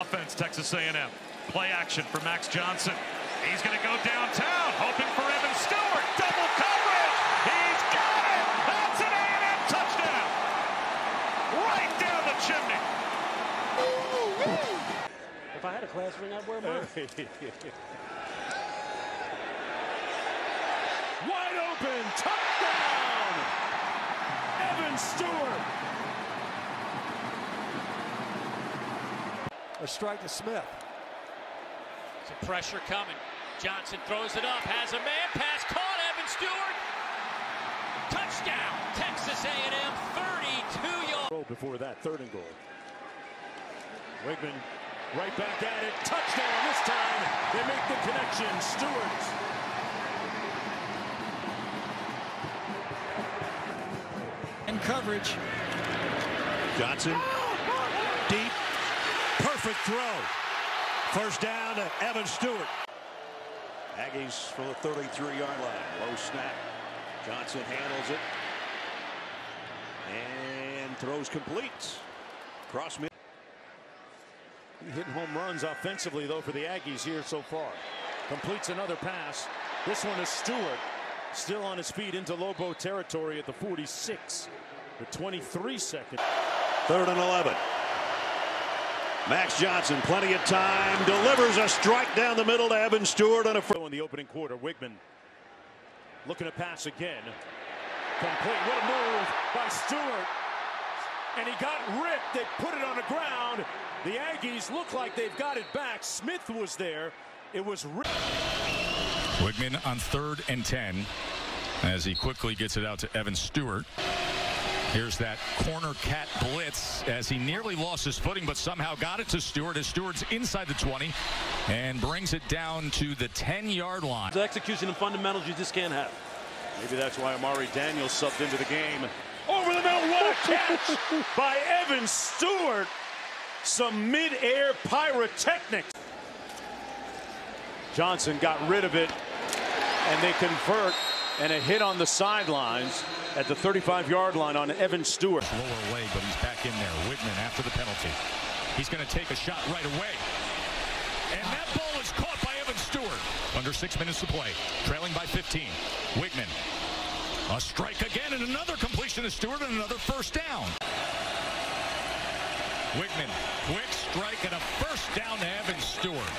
Offense, Texas A&M. Play action for Max Johnson. He's going to go downtown, hoping for Evan Stewart. Double coverage. He's got it. That's an A&M touchdown. Right down the chimney. If I had a class ring, I'd wear mine. Wide open, touchdown! Evan Stewart. A strike to Smith. Some pressure coming. Johnson throws it up, has a man pass caught. Evan Stewart. Touchdown, Texas A&M, 32 yards. Before that, third and goal. Weigman right back at it. Touchdown this time. They make the connection. Stewart. And coverage. Johnson, oh! deep, perfect throw. First down to Evan Stewart. Aggies from the 33-yard line. Low snap. Johnson handles it. And throws complete. Cross mid. Hitting home runs offensively, though, for the Aggies here so far. Completes another pass. This one is Stewart. Still on his feet into Lobo territory at the 46. The 23 second. Third and 11. Max Johnson, plenty of time, delivers a strike down the middle to Evan Stewart on a. throw in the opening quarter, Weigman looking to pass again. Complete. What a move by Stewart. And he got ripped. They put it on the ground. The Aggies look like they've got it back. Smith was there. It was ripped. Weigman on third and 10 as he quickly gets it out to Evan Stewart. Here's that corner cat blitz as he nearly lost his footing, but somehow got it to Stewart as Stewart's inside the 20 and brings it down to the 10-yard line. The execution and fundamentals you just can't have. Maybe that's why Amari Daniels subbed into the game. Over the middle, what a catch by Evan Stewart. Some mid-air pyrotechnics. Johnson got rid of it, and they convert, and a hit on the sidelines at the 35-yard line on Evan Stewart. Lower leg, but he's back in there. Weigman after the penalty. He's going to take a shot right away. And that ball is caught by Evan Stewart. Under six minutes to play. Trailing by 15. Weigman. A strike again and another completion to Stewart and another first down. Weigman. Quick strike and a first down to Evan Stewart.